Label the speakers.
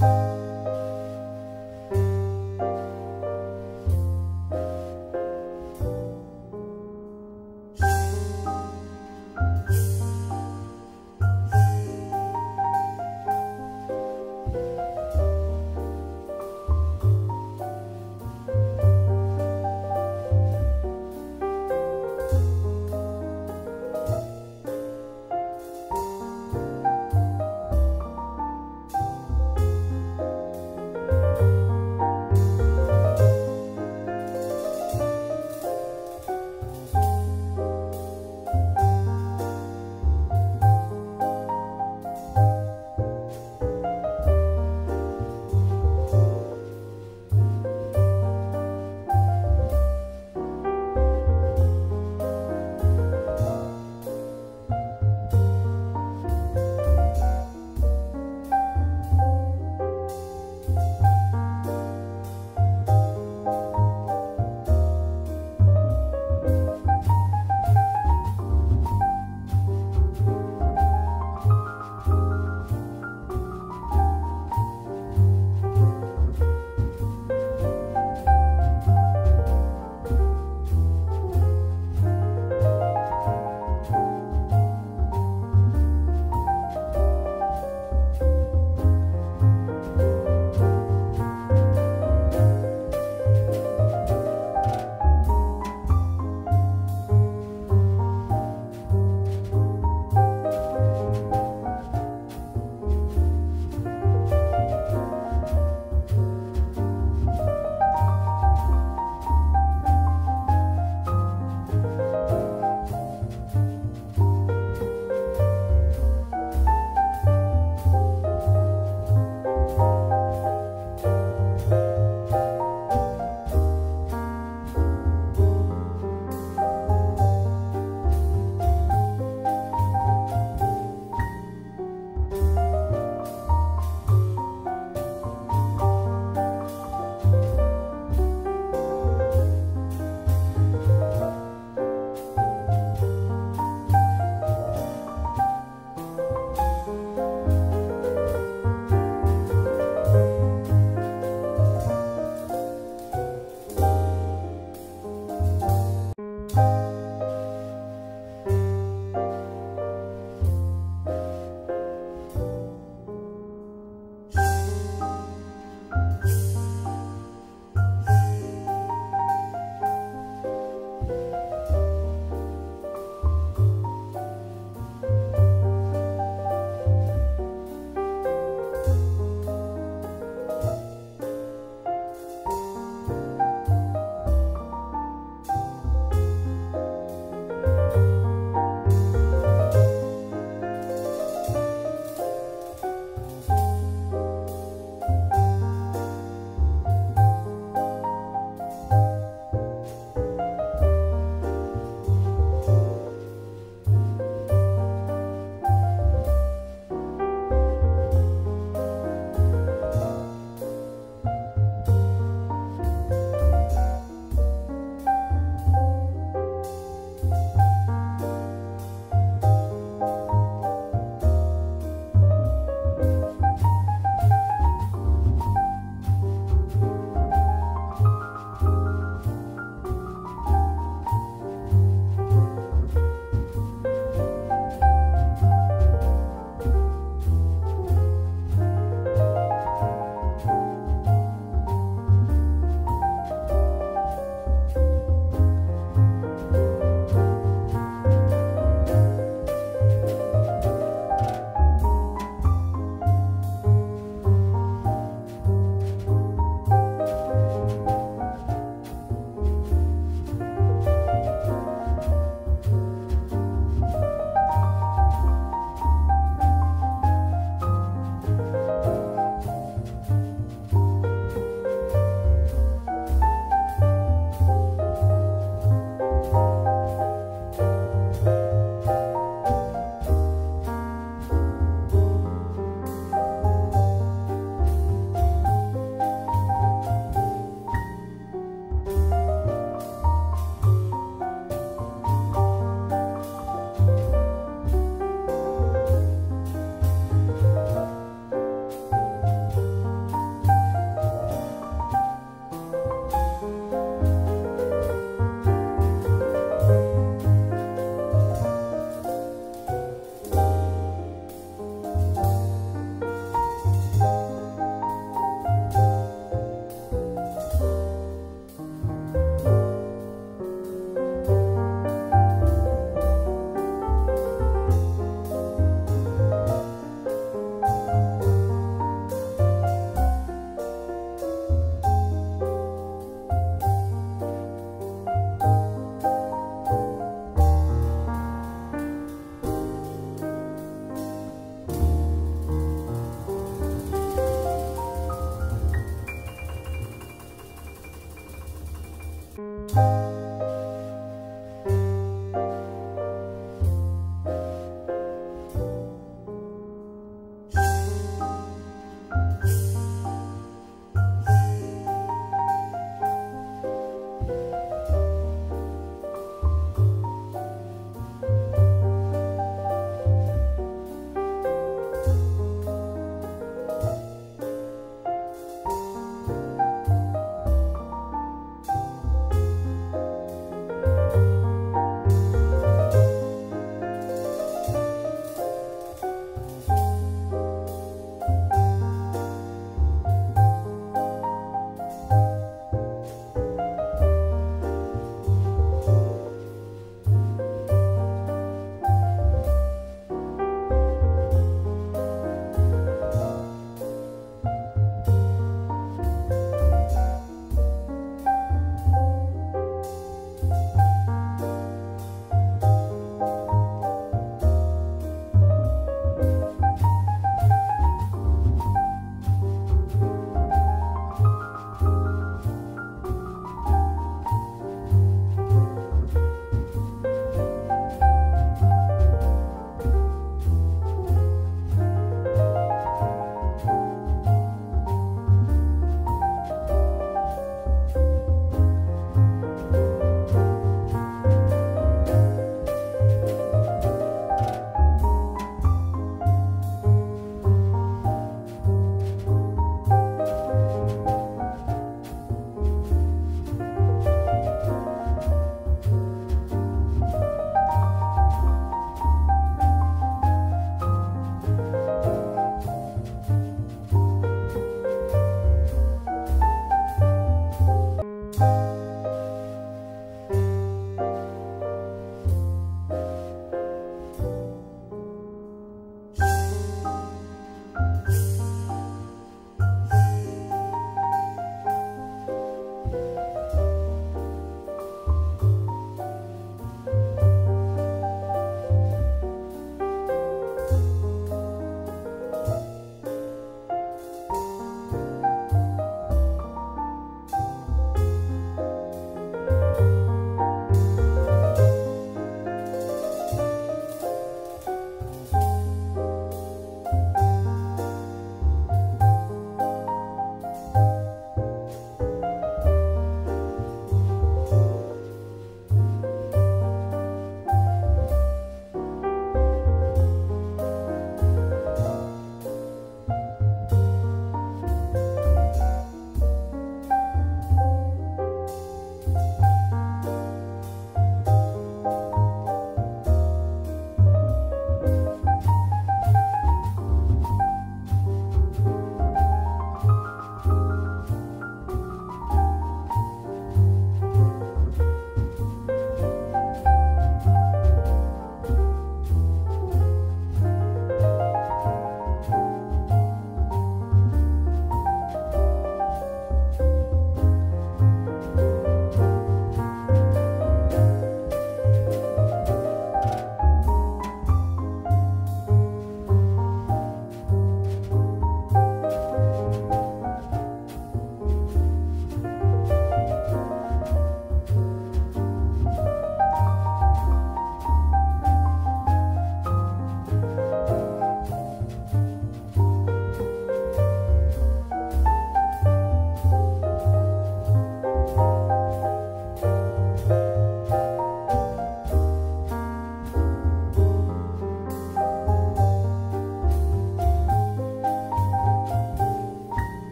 Speaker 1: 嗯。